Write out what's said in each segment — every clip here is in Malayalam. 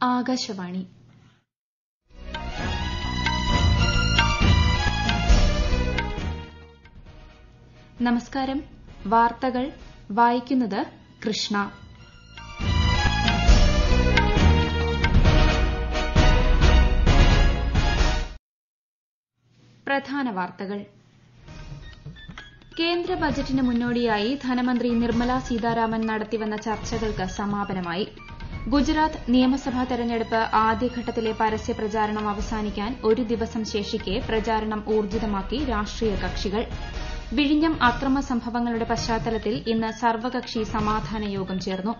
ആകാശവാണി. നമസ്കാരം. വാർത്തകൾ വായിക്കുന്നത് കൃഷ്ണ. പ്രധാന വാർത്തകൾ. കേന്ദ്ര ബജറ്റിന് മുന്നോടിയായി ധനമന്ത്രി നിർമ്മല സീതാരാമൻ നടത്തിവന്ന ചർച്ചകൾക്ക് സമാപനമായി. ഗുജറാത്ത് നിയമസഭാ തെരഞ്ഞെടുപ്പ് ആദ്യഘട്ടത്തിലെ പരസ്യ പ്രചാരണം അവസാനിക്കാൻ ഒരു ദിവസം ശേഷിക്കെ പ്രചാരണം ഊർജിതമാക്കി രാഷ്ട്രീയ കക്ഷികൾ. വിഴിഞ്ഞം അക്രമ സംഭവങ്ങളുടെ പശ്ചാത്തലത്തിൽ ഇന്ന് സർവകക്ഷി സമാധാന യോഗം ചേർന്നു.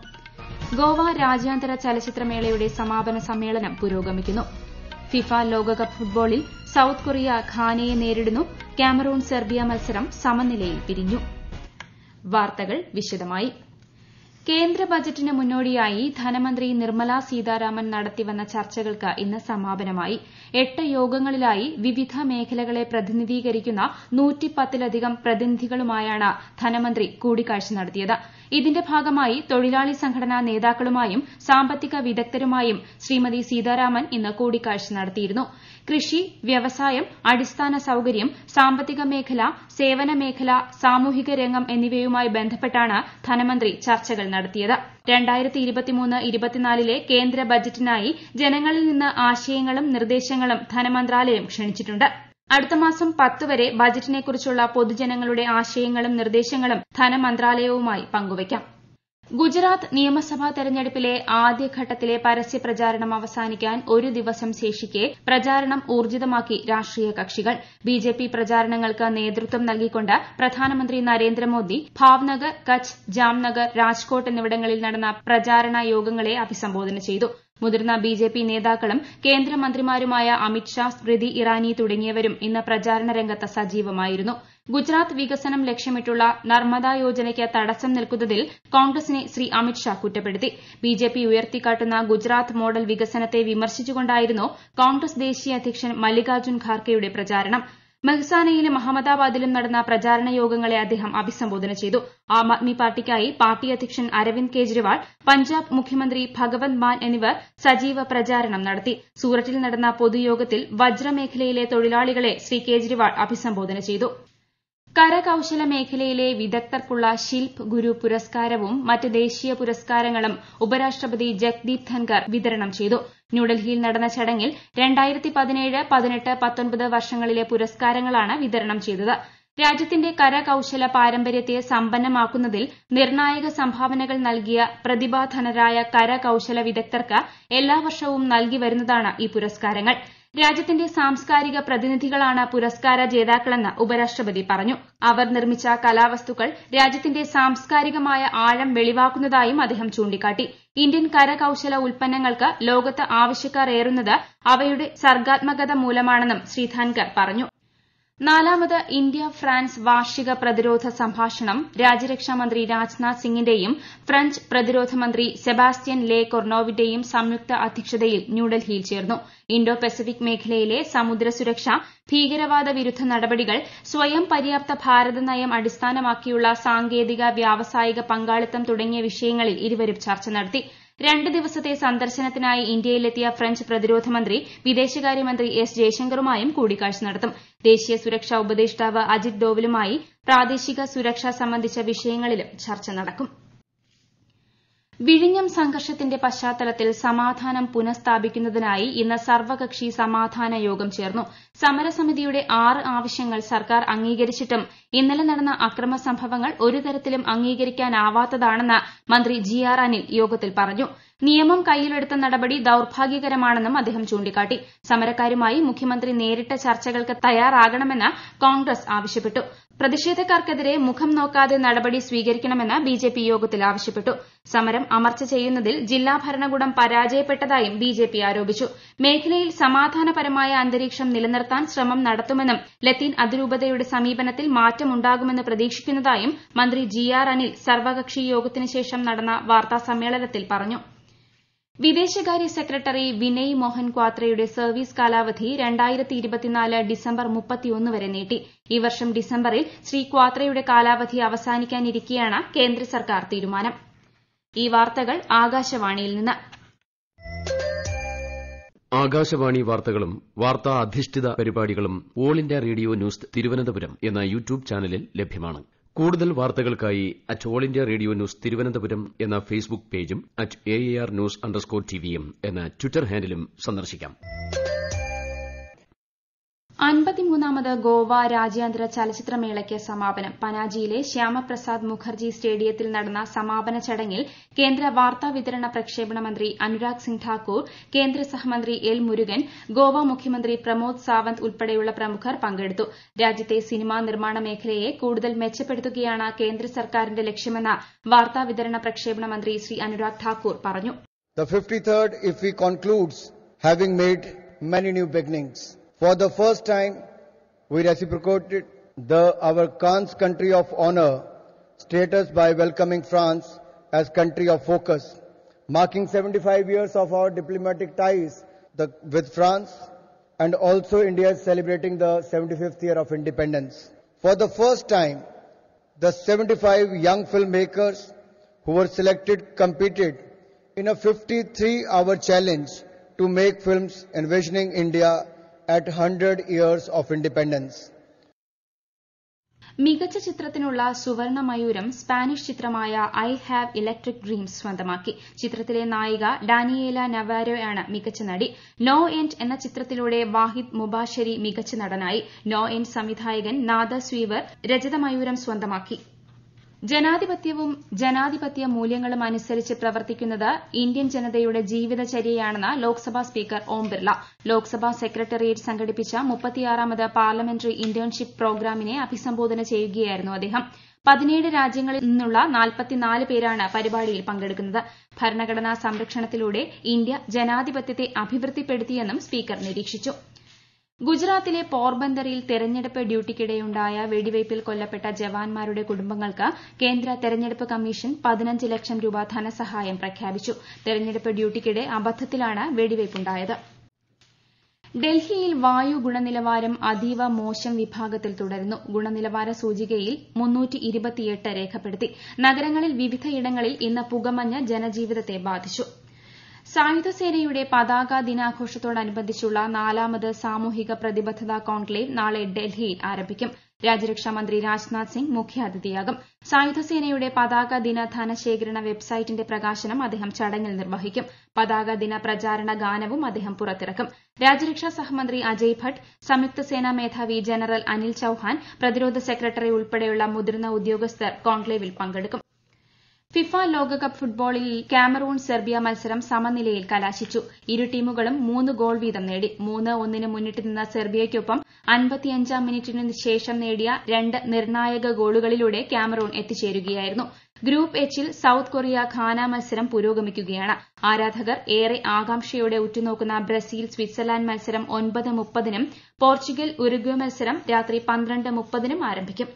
ഗോവ രാജ്യാന്തര ചലച്ചിത്രമേളയുടെ സമാപന സമ്മേളനം പുരോഗമിക്കുന്നു. ഫിഫ ലോകകപ്പ് ഫുട്ബോളിൽ സൌത്ത് കൊറിയ ഘാനയെ നേരിടുന്നു. കാമറൂൺ സെർബിയ മത്സരം സമനിലയിൽ പിരിഞ്ഞു. കേന്ദ്ര ബജറ്റിന് മുന്നോടിയായി ധനമന്ത്രി നിർമ്മല സീതാരാമൻ നടത്തിവന്ന ചർച്ചകൾക്ക് ഇന്ന് സമാപനമായി. എട്ട് യോഗങ്ങളിലായി വിവിധ മേഖലകളെ പ്രതിനിധീകരിക്കുന്ന നൂറ്റിപ്പത്തിലധികം പ്രതിനിധികളുമായാണ് ധനമന്ത്രി കൂടിക്കാഴ്ച നടത്തിയത്. ഇതിന്റെ ഭാഗമായി തൊഴിലാളി സംഘടനാ നേതാക്കളുമായും സാമ്പത്തിക വിദഗ്ധരുമായും ശ്രീമതി സീതാരാമൻ ഇന്ന് കൂടിക്കാഴ്ച നടത്തിയിരുന്നു. കൃഷി വ്യവസായം അടിസ്ഥാന സൌകര്യം സാമ്പത്തിക മേഖല സേവന മേഖല സാമൂഹിക രംഗം എന്നിവയുമായി ബന്ധപ്പെട്ടാണ് ധനമന്ത്രി ചർച്ചകൾ നടത്തിയത്. കേന്ദ്ര ബജറ്റിനായി ജനങ്ങളിൽ നിന്ന് ആശയങ്ങളും നിർദ്ദേശങ്ങളും ധനമന്ത്രാലയം ക്ഷണിച്ചിട്ടുണ്ട്. അടുത്ത മാസം പത്ത് വരെ ബജറ്റിനെക്കുറിച്ചുള്ള പൊതുജനങ്ങളുടെ ആശയങ്ങളും നിർദ്ദേശങ്ങളും ധനമന്ത്രാലയവുമായി പങ്കുവയ്ക്കാം. ഗുജറാത്ത് നിയമസഭാ തെരഞ്ഞെടുപ്പിലെ ആദ്യഘട്ടത്തിലെ പരസ്യ പ്രചാരണം അവസാനിക്കാൻ ഒരു ദിവസം ശേഷിക്കെ പ്രചാരണം ഊർജിതമാക്കി രാഷ്ട്രീയ കക്ഷികൾ. ബിജെപി പ്രചാരണങ്ങൾക്ക് നേതൃത്വം നൽകിക്കൊണ്ട് പ്രധാനമന്ത്രി നരേന്ദ്രമോദി ഭാവ്നഗർ കച്ച് ജാംനഗർ രാജ്കോട്ട് എന്നിവിടങ്ങളിൽ നടന്ന പ്രചാരണ യോഗങ്ങളെ അഭിസംബോധന ചെയ്തു. മുതിർന്ന ബിജെപി നേതാക്കളും കേന്ദ്രമന്ത്രിമാരുമായ അമിത് ഷാ സ്മൃതി ഇറാനി തുടങ്ങിയവരും ഇന്ന് പ്രചാരണ രംഗത്ത് സജീവമായിരുന്നു. ഗുജറാത്ത് വികസനം ലക്ഷ്യമിട്ടുള്ള നർമ്മദ യോജനയ്ക്ക് തടസ്സം നിൽക്കുന്നതിൽ കോൺഗ്രസിനെ ശ്രീ അമിത് ഷാ കുറ്റപ്പെടുത്തി. ബിജെപി ഉയർത്തിക്കാട്ടുന്ന ഗുജറാത്ത് മോഡൽ വികസനത്തെ വിമർശിച്ചുകൊണ്ടായിരുന്നു കോൺഗ്രസ് ദേശീയ അധ്യക്ഷൻ മല്ലികാർജുൻ ഖാർഗെയുടെ പ്രചാരണം. മെഹ്സാനയിലും അഹമ്മദാബാദിലും നടന്ന പ്രചാരണ യോഗങ്ങളെ അദ്ദേഹം അഭിസംബോധന ചെയ്തു. ആം ആദ്മി പാർട്ടിക്കായി പാർട്ടി അധ്യക്ഷൻ അരവിന്ദ് കെജ്രിവാൾ പഞ്ചാബ് മുഖ്യമന്ത്രി ഭഗവന്ത് മാൻ എന്നിവർ സജീവ പ്രചാരണം നടത്തി. സൂററ്റിൽ നടന്ന പൊതുയോഗത്തിൽ വജ്രമേഖലയിലെ തൊഴിലാളികളെ ശ്രീ കെജ്രിവാൾ അഭിസംബോധന ചെയ്തു. കരകൌശല മേഖലയിലെ വിദഗ്ധർക്കുള്ള ശിൽപ് ഗുരു പുരസ്കാരവും മറ്റ് ദേശീയ പുരസ്കാരങ്ങളും ഉപരാഷ്ട്രപതി ജഗ്ദീപ് ധൻകർ വിതരണം ചെയ്തു. ന്യൂഡൽഹിയിൽ നടന്ന ചടങ്ങിൽ വർഷങ്ങളിലെ പുരസ്കാരങ്ങളാണ് വിതരണം ചെയ്തത്. രാജ്യത്തിന്റെ കരകൌശല പാരമ്പര്യത്തെ സമ്പന്നമാക്കുന്നതിൽ നിർണായക സംഭാവനകൾ നൽകിയ പ്രതിഭാധനരായ കരകൌശല വിദഗ്ധർക്ക് എല്ലാ വർഷവും നൽകി വരുന്നതാണ് ഈ പുരസ്കാരങ്ങൾ. രാജ്യത്തിന്റെ സാംസ്കാരിക പ്രതിനിധികളാണ് പുരസ്കാര ജേതാക്കളെന്ന് ഉപരാഷ്ട്രപതി പറഞ്ഞു. അവർ നിർമ്മിച്ച കലാവസ്തുക്കൾ രാജ്യത്തിന്റെ സാംസ്കാരികമായ ആഴം വെളിവാക്കുന്നതായും അദ്ദേഹം ചൂണ്ടിക്കാട്ടി. ഇന്ത്യൻ കരകൌശല ഉൽപ്പന്നങ്ങൾക്ക് ലോകത്ത് ആവശ്യക്കാർ ഏറുന്നത് അവയുടെ സർഗാത്മകത മൂലമാണെന്നും ശ്രീ ധൻകർ പറഞ്ഞു. നാലാമത് ഇന്ത്യ ഫ്രാൻസ് വാർഷിക പ്രതിരോധ സംഭാഷണം രാജ്യരക്ഷാമന്ത്രി രാജ്നാഥ് സിംഗിന്റെയും ഫ്രഞ്ച് പ്രതിരോധ മന്ത്രി സെബാസ്റ്റ്യൻ ലേ കൊർണോവിന്റെയും സംയുക്ത അധ്യക്ഷതയിൽ ന്യൂഡൽഹിയിൽ ചേർന്നു. ഇന്തോ പസഫിക് മേഖലയിലെ സമുദ്ര സുരക്ഷ ഭീകരവാദ വിരുദ്ധ നടപടികൾ സ്വയം പര്യാപ്ത ഭാരത നയം അടിസ്ഥാനമാക്കിയുള്ള സാങ്കേതിക വ്യാവസായിക പങ്കാളിത്തം തുടങ്ങിയ വിഷയങ്ങളിൽ ഇരുവരും ചർച്ച നടത്തി. രണ്ട് ദിവസത്തെ സന്ദർശനത്തിനായി ഇന്ത്യയിലെത്തിയ ഫ്രഞ്ച് പ്രതിരോധ മന്ത്രി വിദേശകാര്യമന്ത്രി എസ് ജയശങ്കറുമായും കൂടിക്കാഴ്ച നടത്തും. ദേശീയ സുരക്ഷാ ഉപദേഷ്ടാവ് അജിത് ഡോവലുമായി പ്രാദേശിക സുരക്ഷ സംബന്ധിച്ച വിഷയങ്ങളിലും ചർച്ച നടക്കും. വിഴിഞ്ഞം സംഘർഷത്തിന്റെ പശ്ചാത്തലത്തിൽ സമാധാനം പുനഃസ്ഥാപിക്കുന്നതിനായി ഇന്ന് സർവകക്ഷി സമാധാന യോഗം ചേർന്നു. സമരസമിതിയുടെ ആറ് ആവശ്യങ്ങൾ സർക്കാർ അംഗീകരിച്ചിട്ടും ഇന്നലെ നടന്ന അക്രമ സംഭവങ്ങൾ ഒരു തരത്തിലും അംഗീകരിക്കാനാവാത്തതാണെന്ന് മന്ത്രി ജി ആർ അനിൽ യോഗത്തിൽ പറഞ്ഞു. നിയമം കൈയിലെടുത്ത നടപടി ദൌർഭാഗ്യകരമാണെന്നും അദ്ദേഹം ചൂണ്ടിക്കാട്ടി. സമരക്കാരുമായി മുഖ്യമന്ത്രി നേരിട്ട ചർച്ചകൾക്ക് തയ്യാറാകണമെന്ന് കോൺഗ്രസ് ആവശ്യപ്പെട്ടു. പ്രതിഷേധക്കാർക്കെതിരെ മുഖം നോക്കാതെ നടപടി സ്വീകരിക്കണമെന്ന് ബിജെപി യോഗത്തിൽ ആവശ്യപ്പെട്ടു. സമരം അമർച്ച ചെയ്യുന്നതിൽ ജില്ലാ ഭരണകൂടം പരാജയപ്പെട്ടതായും ബിജെപി ആരോപിച്ചു. മേഖലയിൽ സമാധാനപരമായ അന്തരീക്ഷം നിലനിർത്താൻ ശ്രമം നടത്തുമെന്നും ലത്തീൻ അതിരൂപതയുടെ സമീപനത്തിൽ മാറ്റമുണ്ടാകുമെന്ന് പ്രതീക്ഷിക്കുന്നതായും മന്ത്രി ജി ആർ അനിൽ സർവകക്ഷി യോഗത്തിനുശേഷം നടന്ന വാർത്താസമ്മേളനത്തിൽ പറഞ്ഞു. വിദേശകാര്യ സെക്രട്ടറി വിനയ് മോഹൻ ക്വാത്രയുടെ സർവീസ് കാലാവധി ഡിസംബർ വരെ നീട്ടി. ഈ വർഷം ഡിസംബറിൽ ശ്രീ ക്വാത്രയുടെ കാലാവധി അവസാനിക്കാനിരിക്കെയാണ് കേന്ദ്ര സർക്കാർ തീരുമാനം. ആകാശവാണി വാർത്തകളും വാർത്താ അധിഷ്ഠിത പരിപാടികളും All India Radio News Thiruvananthapuram എന്ന യൂട്യൂബ് ചാനലിൽ ലഭ്യമാണ്. കൂടുതൽ വാർത്തകൾക്കായി at All India Radio News Thiruvananthapuram എന്ന ഫേസ്ബുക്ക് പേജും at A R news underscore ടിവിയും എന്ന ട്വിറ്റർ ഹാൻഡിലും സന്ദർശിക്കാം. അൻപത്തിമൂന്നാമത് ഗോവ രാജ്യാന്തര ചലച്ചിത്രമേളയ്ക്ക് സമാപനം. പനാജിയിലെ ശ്യാമപ്രസാദ് മുഖർജി സ്റ്റേഡിയത്തിൽ നടന്ന സമാപന ചടങ്ങിൽ കേന്ദ്ര വാർത്താ വിതരണ പ്രക്ഷേപണ മന്ത്രി അനുരാഗ് സിംഗ് ഠാക്കൂർ കേന്ദ്ര സഹമന്ത്രി എൽ മുരുകൻ ഗോവ മുഖ്യമന്ത്രി പ്രമോദ് സാവന്ത് ഉൾപ്പെടെയുള്ള പ്രമുഖർ പങ്കെടുത്തു. രാജ്യത്തെ സിനിമാ നിർമ്മാണ മേഖലയെ കൂടുതൽ മെച്ചപ്പെടുത്തുകയാണ് കേന്ദ്ര സർക്കാരിന്റെ ലക്ഷ്യമെന്ന് വാർത്താ വിതരണ പ്രക്ഷേപണ മന്ത്രി ശ്രീ അനുരാഗ് ഠാക്കൂർ പറഞ്ഞു. The 53rd IFFI concludes having made many new beginnings. For the first time, we reciprocated the, our Cannes country of honor status by welcoming France as country of focus, marking 75 years of our diplomatic ties the, with France and also India is celebrating the 75th year of independence. For the first time, the 75 young filmmakers who were selected competed in a 53-hour challenge to make films envisioning India at 100 years of independence. മികച്ച ചിത്രത്തിനുള്ള സുവർണ മയൂരം സ്പാനിഷ് ചിത്രമായ ഐ ഹാവ് ഇലക്ട്രിക് ഡ്രീംസ് സ്വന്തമാക്കി. ചിത്രത്തിലെ നായിക ഡാനിയേല നവാരോയാണ് മികച്ച നടി. നോ എൻഡ് എന്ന ചിത്രത്തിലൂടെ വാഹിദ് മുബാഷരി മികച്ച നടനായി. നോ എൻഡ് സംവിധായകൻ നാദ സ്വീവർ രജത മയൂരം സ്വന്തമാക്കി. ജനാധിപത്യവും ജനാധിപത്യ മൂല്യങ്ങളും അനുസരിച്ച് പ്രവർത്തിക്കുന്നത് ഇന്ത്യൻ ജനതയുടെ ജീവിതചര്യയാണെന്ന് ലോക്സഭാ സ്പീക്കർ ഓം ബിർള. ലോക്സഭാ സെക്രട്ടറിയേറ്റ് സംഘടിപ്പിച്ച മുപ്പത്തിയാറാമത് പാർലമെന്ററി ഇന്റേൺഷിപ്പ് പ്രോഗ്രാമിനെ അഭിസംബോധന ചെയ്യുകയായിരുന്നു രാജ്യങ്ങളിൽ നിന്നുള്ള നാൽപ്പത്തിനാല് പേരാണ് പരിപാടിയിൽ പങ്കെടുക്കുന്നത്. ഭരണഘടനാ സംരക്ഷണത്തിലൂടെ ഇന്ത്യ ജനാധിപത്യത്തെ അഭിവൃദ്ധിപ്പെടുത്തിയെന്നും സ്പീക്കർ നിരീക്ഷിച്ചു. ഗുജറാത്തിലെ പോർബന്തറിൽ തെരഞ്ഞെടുപ്പ് ഡ്യൂട്ടിക്കിടെയുണ്ടായ വെടിവയ്പിൽ കൊല്ലപ്പെട്ട ജവാന്മാരുടെ കുടുംബങ്ങൾക്ക് കേന്ദ്ര തെരഞ്ഞെടുപ്പ് കമ്മീഷൻ പതിനഞ്ച് ലക്ഷം രൂപ ധനസഹായം പ്രഖ്യാപിച്ചു. തെരഞ്ഞെടുപ്പ് ഡ്യൂട്ടിക്കിടെ അബദ്ധത്തിലാണ് വെടിവയ്പുണ്ടായത്. ഡൽഹിയിൽ വായു ഗുണനിലവാരം അതീവ മോശം വിഭാഗത്തിൽ തുടരുന്നു. ഗുണനിലവാര സൂചികയിൽ രേഖപ്പെടുത്തി. നഗരങ്ങളിൽ വിവിധയിടങ്ങളിൽ ഇന്ന് പുകമഞ്ഞ് ജനജീവിതത്തെ ബാധിച്ചു. സായുധസേനയുടെ പതാക ദിനാഘോഷത്തോടനുബന്ധിച്ചുള്ള നാലാമത് സാമൂഹിക പ്രതിബദ്ധത കോൺക്ലേവ് നാളെ ഡൽഹിയിൽ ആരംഭിക്കും. രാജ്യരക്ഷാ മന്ത്രി രാജ്നാഥ് സിംഗ് മുഖ്യാതിഥിയാകും. സായുധസേനയുടെ പതാക ദിന ധനശേഖരണ വെബ്സൈറ്റിന്റെ പ്രകാശനം അദ്ദേഹം ചടങ്ങിൽ നിർവഹിക്കും. പതാക ദിന പ്രചാരണ ഗാനവും അദ്ദേഹം പുറത്തിറക്കും. രാജ്യരക്ഷാ സഹമന്ത്രി അജയ് ഭട്ട് സംയുക്ത സേനാ മേധാവി ജനറൽ അനിൽ ചൌഹാൻ പ്രതിരോധ സെക്രട്ടറി ഉൾപ്പെടെയുള്ള മുതിർന്ന ഉദ്യോഗസ്ഥർ കോൺക്ലേവിൽ പങ്കെടുക്കും. ഫിഫ ലോകകപ്പ് ഫുട്ബോളിൽ കാമറൂൺ സെർബിയ മത്സരം സമനിലയിൽ കലാശിച്ചു. ഇരു ടീമുകളും മൂന്ന് ഗോൾ വീതം നേടി. മൂന്ന് ഒന്നിന് മുന്നിട്ട് നിന്ന സെർബിയയ്ക്കൊപ്പം അൻപത്തിയഞ്ചാം മിനിറ്റിനു ശേഷം നേടിയ രണ്ട് നിർണായക ഗോളുകളിലൂടെ കാമറൂൺ എത്തിച്ചേരുകയായിരുന്നു. ഗ്രൂപ്പ് എച്ചിൽ സൌത്ത് കൊറിയ ഖാന മത്സരം പുരോഗമിക്കുകയാണ്. ആരാധകർ ഏറെ ആകാംക്ഷയോടെ ഉറ്റുനോക്കുന്ന ബ്രസീൽ സ്വിറ്റ്സർലാന്റ് മത്സരം ഒൻപത് മുപ്പതിനും പോർച്ചുഗൽ ഉറുഗ്വേ മത്സരം രാത്രി പന്ത്രണ്ട് മുപ്പതിനും ആരംഭിക്കും.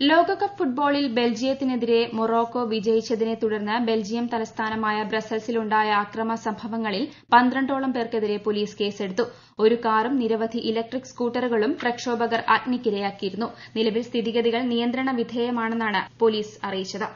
ലോകകപ്പ് ഫുട്ബോളിൽ ബെൽജിയത്തിനെതിരെ മൊറോക്കോ വിജയിച്ചതിനെ തുടർന്ന് ബെൽജിയം തലസ്ഥാനമായ ബ്രസൽസിലുണ്ടായ അക്രമ സംഭവങ്ങളിൽ പന്ത്രണ്ടോളം പേർക്കെതിരെ പോലീസ് കേസെടുത്തു. ഒരു കാറും നിരവധി ഇലക്ട്രിക് സ്കൂട്ടറുകളും പ്രക്ഷോഭകർ അഗ്നിക്കിരയാക്കിയിരുന്നു. നിലവിൽ സ്ഥിതിഗതികൾ നിയന്ത്രണ വിധേയമാണെന്നാണ് പോലീസ് അറിയിച്ചത്.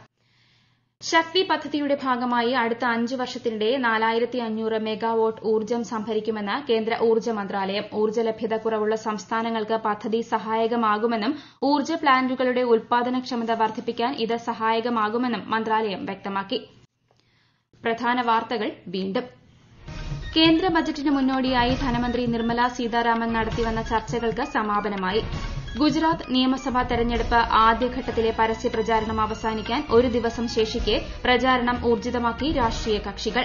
ശക്തി പദ്ധതിയുടെ ഭാഗമായി അടുത്ത അഞ്ച് വർഷത്തിനിടെ നാലായിരത്തി അഞ്ഞൂറ് മെഗാവാട്ട് ഊർജം സംഭരിക്കുമെന്ന് കേന്ദ്ര ഊർജ മന്ത്രാലയം. ഊർജ ലഭ്യത കുറവുള്ള സംസ്ഥാനങ്ങൾക്ക് പദ്ധതി സഹായകമാകുമെന്നും ഊർജ പ്ലാന്റുകളുടെ ഉൽപാദനക്ഷമത വർദ്ധിപ്പിക്കാൻ ഇത് സഹായകമാകുമെന്നും മന്ത്രാലയം വ്യക്തമാക്കി. കേന്ദ്ര ബജറ്റിന് മുന്നോടിയായി ധനമന്ത്രി നിർമ്മല സീതാരാമൻ നടത്തിവന്ന ചർച്ചകൾക്ക് സമാപനമായി. ഗുജറാത്ത് നിയമസഭാ തെരഞ്ഞെടുപ്പ് ആദ്യഘട്ടത്തിലെ പരസ്യ പ്രചാരണം അവസാനിക്കാൻ ഒരു ദിവസം ശേഷിക്കെ പ്രചാരണം ഊർജിതമാക്കി രാഷ്ട്രീയ കക്ഷികൾ.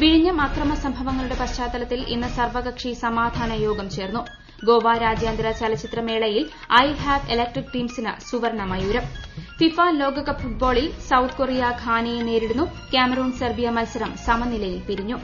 വിഴിഞ്ഞം അക്രമ സംഭവങ്ങളുടെ പശ്ചാത്തലത്തിൽ ഇന്ന് സർവകക്ഷി സമാധാന യോഗം ചേർന്നു. ഗോവ രാജ്യാന്തര ചലച്ചിത്രമേളയിൽ ഐ ഹാവ് ഇലക്ട്രിക് ടീംസിന് സുവർണ മയൂരം. ഫിഫ ലോകകപ്പ് ഫുട്ബോളിൽ സൌത്ത് കൊറിയ ഘാനയെ നേരിടുന്നു. കാമറൂൺ സെർബിയ മത്സരം സമനിലയിൽ പിരിഞ്ഞു.